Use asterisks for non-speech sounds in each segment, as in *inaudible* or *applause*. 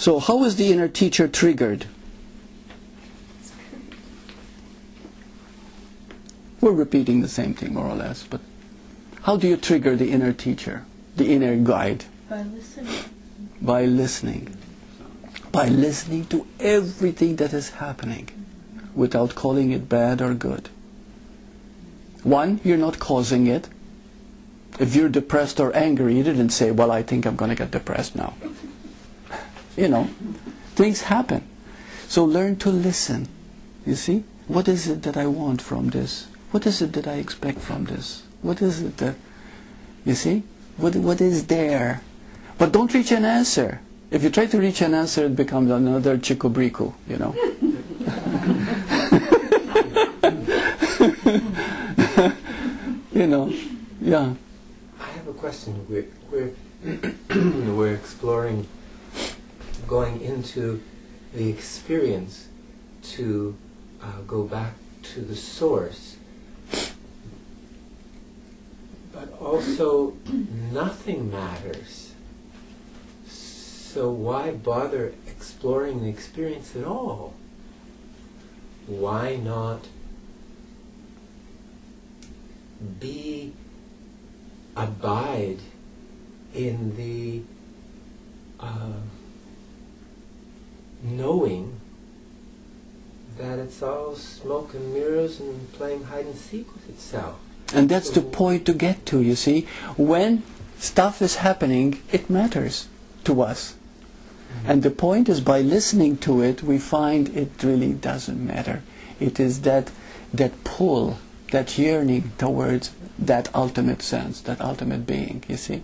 So, how is the inner teacher triggered? We're repeating the same thing more or less, but how do you trigger the inner teacher, the inner guide? By listening. By listening. By listening to everything that is happening without calling it bad or good. One, you're not causing it. If you're depressed or angry, you didn't say, Well, I think I'm going to get depressed now. You know, things happen. So learn to listen. You see? What is it that I want from this? What is it that I expect from this? What is it that, you see? What, what is there? But don't reach an answer. If you try to reach an answer, it becomes another chikobriku, you know. *laughs* you know, yeah. I have a question. We're, we're, *clears throat* we're exploring going into the experience to uh, go back to the source. But also, nothing matters. So why bother exploring the experience at all? Why not be abide in the uh, knowing that it's all smoke and mirrors and playing hide and seek with itself. And that's the point to get to, you see. When stuff is happening, it matters to us. Mm-hmm. And the point is by listening to it, we find it really doesn't matter. It is that, that pull, that yearning towards that ultimate sense, that ultimate being, you see.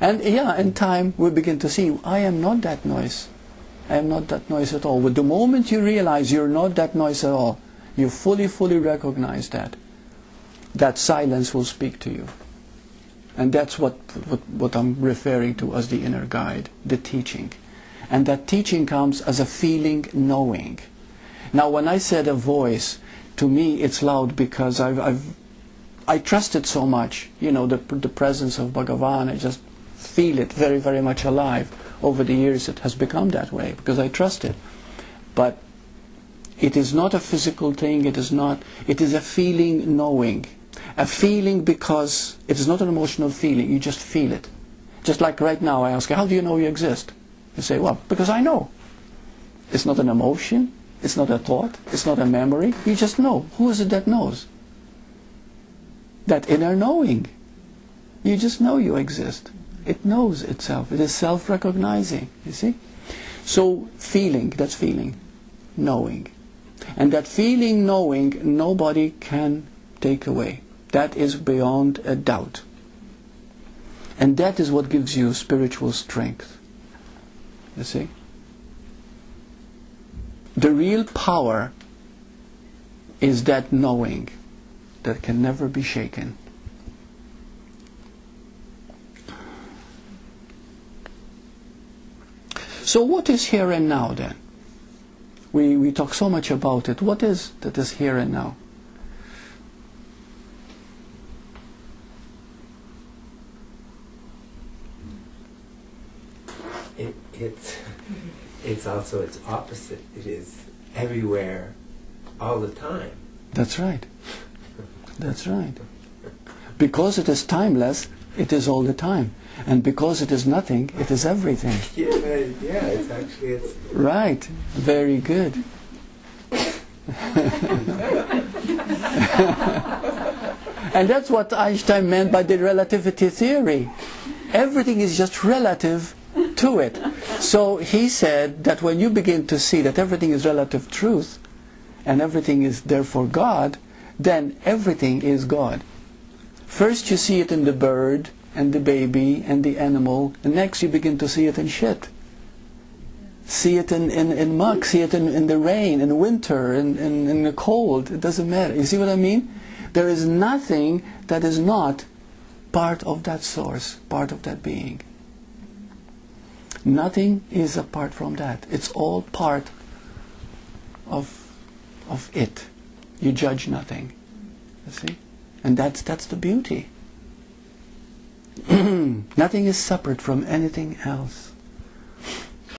And yeah, in time we begin to see, I am not that noise. I am not that noise at all. But the moment you realize you're not that noise at all, you fully, fully recognize that, that silence will speak to you. And that's what, what, what I'm referring to as the inner guide, the teaching. And that teaching comes as a feeling knowing. Now, when I said a voice, to me it's loud because I've, I've I trust it so much. You know, the, the presence of Bhagavan, I just feel it very, very much alive. Over the years, it has become that way because I trust it. But it is not a physical thing, it is not, it is a feeling knowing. A feeling because it is not an emotional feeling, you just feel it. Just like right now, I ask you, how do you know you exist? You say, well, because I know. It's not an emotion, it's not a thought, it's not a memory, you just know. Who is it that knows? That inner knowing. You just know you exist. It knows itself. It is self-recognizing, you see? So feeling, that's feeling. Knowing. And that feeling, knowing, nobody can take away. That is beyond a doubt. And that is what gives you spiritual strength. You see? The real power is that knowing that can never be shaken. So, what is here and now then? We, we talk so much about it. What is that is here and now? It, it's, it's also its opposite. It is everywhere, all the time. That's right. That's right. Because it is timeless, it is all the time. And because it is nothing, it is everything. *laughs* Yeah, yeah. It's actually it's Right. Very good. *laughs* and that's what Einstein meant by the relativity theory. Everything is just relative to it. So he said that when you begin to see that everything is relative truth and everything is therefore God, then everything is God. First you see it in the bird and the baby and the animal, and next you begin to see it in shit. See it in, in, in muck, see it in, in the rain, in winter, in, in, in the cold. It doesn't matter. You see what I mean? There is nothing that is not part of that source, part of that being. Nothing is apart from that. It's all part of, of it. You judge nothing. You see? And that's, that's the beauty. *clears throat* nothing is separate from anything else.